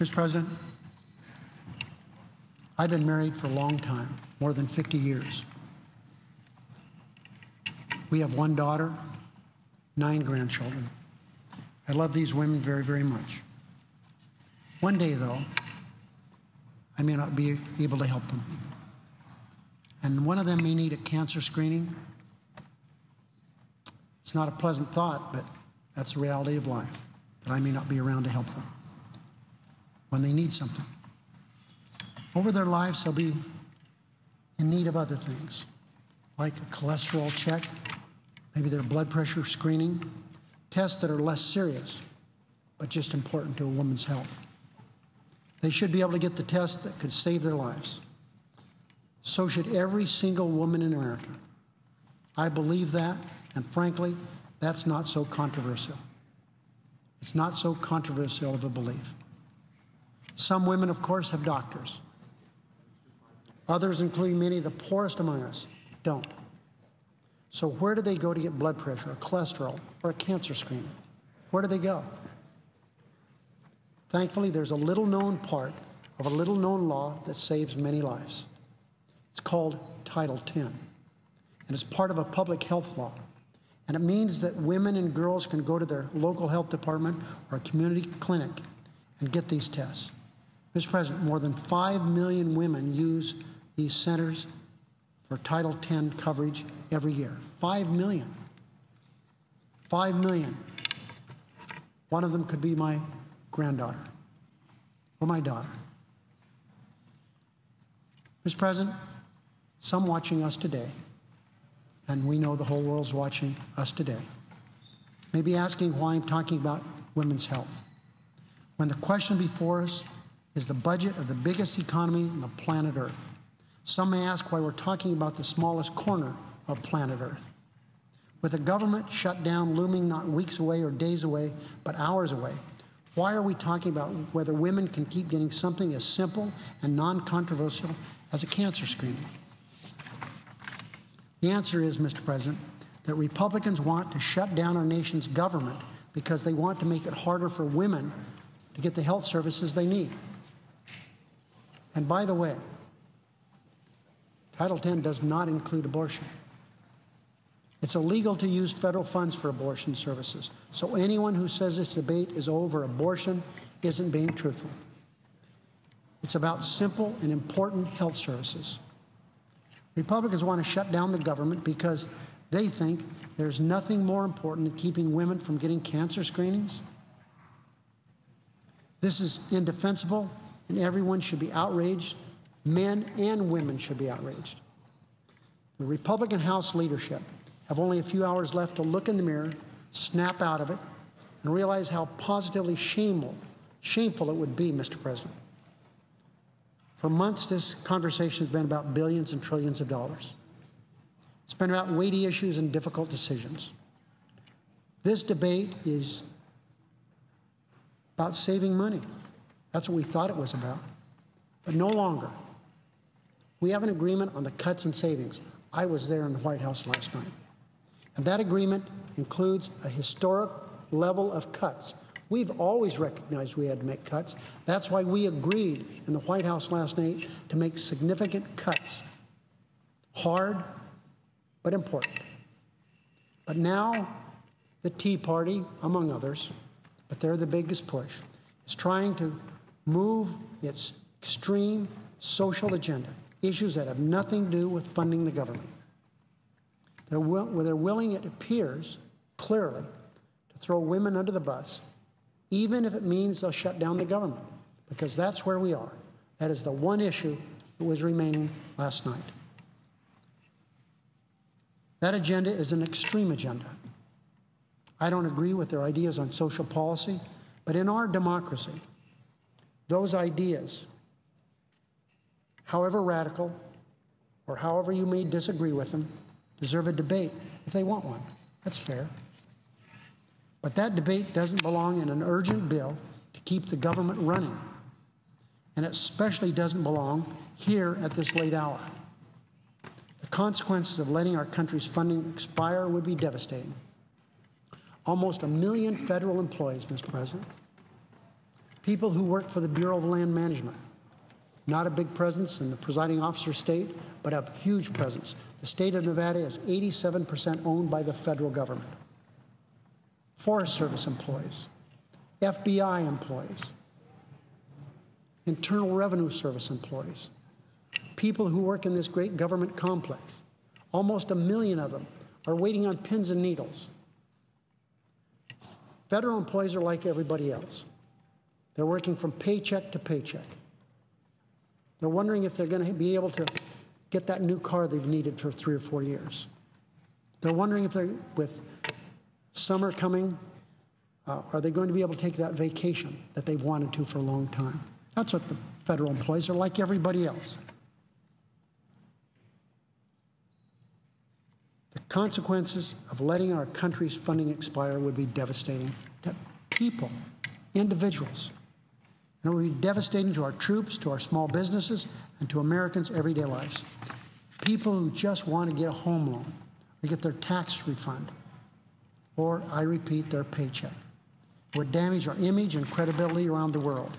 Mr. President, I've been married for a long time, more than 50 years. We have one daughter, nine grandchildren. I love these women very, very much. One day, though, I may not be able to help them. And one of them may need a cancer screening. It's not a pleasant thought, but that's the reality of life, that I may not be around to help them when they need something. Over their lives, they'll be in need of other things, like a cholesterol check, maybe their blood pressure screening, tests that are less serious, but just important to a woman's health. They should be able to get the test that could save their lives. So should every single woman in America. I believe that, and frankly, that's not so controversial. It's not so controversial of a belief. Some women, of course, have doctors. Others, including many of the poorest among us, don't. So, where do they go to get blood pressure, or cholesterol, or a cancer screening? Where do they go? Thankfully, there's a little known part of a little known law that saves many lives. It's called Title 10, and it's part of a public health law. And it means that women and girls can go to their local health department or a community clinic and get these tests. Mr. President, more than 5 million women use these centers for Title X coverage every year. 5 million. 5 million. One of them could be my granddaughter or my daughter. Mr. President, some watching us today, and we know the whole world's watching us today, may be asking why I'm talking about women's health. When the question before us is the budget of the biggest economy on the planet Earth. Some may ask why we're talking about the smallest corner of planet Earth. With a government shutdown looming not weeks away or days away, but hours away, why are we talking about whether women can keep getting something as simple and non controversial as a cancer screening? The answer is, Mr. President, that Republicans want to shut down our nation's government because they want to make it harder for women to get the health services they need. And by the way, Title X does not include abortion. It's illegal to use federal funds for abortion services. So anyone who says this debate is over abortion isn't being truthful. It's about simple and important health services. Republicans want to shut down the government because they think there's nothing more important than keeping women from getting cancer screenings. This is indefensible, and everyone should be outraged. Men and women should be outraged. The Republican House leadership have only a few hours left to look in the mirror, snap out of it, and realize how positively shameful, shameful it would be, Mr. President. For months, this conversation has been about billions and trillions of dollars. It's been about weighty issues and difficult decisions. This debate is about saving money. That's what we thought it was about. But no longer. We have an agreement on the cuts and savings. I was there in the White House last night. And that agreement includes a historic level of cuts. We've always recognized we had to make cuts. That's why we agreed in the White House last night to make significant cuts. Hard, but important. But now, the Tea Party, among others, but they're the biggest push, is trying to move its extreme social agenda, issues that have nothing to do with funding the government. They're, will, they're willing, it appears clearly, to throw women under the bus, even if it means they'll shut down the government, because that's where we are. That is the one issue that was remaining last night. That agenda is an extreme agenda. I don't agree with their ideas on social policy, but in our democracy, those ideas, however radical or however you may disagree with them, deserve a debate if they want one. That's fair. But that debate doesn't belong in an urgent bill to keep the government running. And it especially doesn't belong here at this late hour. The consequences of letting our country's funding expire would be devastating. Almost a million federal employees, Mr. President, People who work for the Bureau of Land Management. Not a big presence in the presiding officer state, but a huge presence. The state of Nevada is 87% owned by the federal government. Forest Service employees, FBI employees, Internal Revenue Service employees, people who work in this great government complex. Almost a million of them are waiting on pins and needles. Federal employees are like everybody else. They're working from paycheck to paycheck. They're wondering if they're going to be able to get that new car they've needed for three or four years. They're wondering if they're, with summer coming, uh, are they going to be able to take that vacation that they've wanted to for a long time? That's what the federal employees are like everybody else. The consequences of letting our country's funding expire would be devastating to people, individuals. It would be devastating to our troops, to our small businesses, and to Americans' everyday lives. People who just want to get a home loan, or get their tax refund, or, I repeat, their paycheck. Would damage our image and credibility around the world.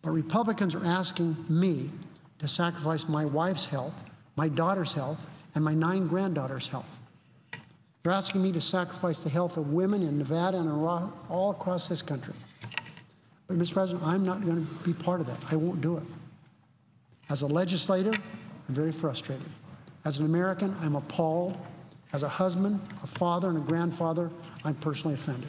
But Republicans are asking me to sacrifice my wife's health, my daughter's health, and my nine granddaughters' health. They're asking me to sacrifice the health of women in Nevada and all across this country. But, Mr. President, I'm not going to be part of that. I won't do it. As a legislator, I'm very frustrated. As an American, I'm appalled. As a husband, a father, and a grandfather, I'm personally offended.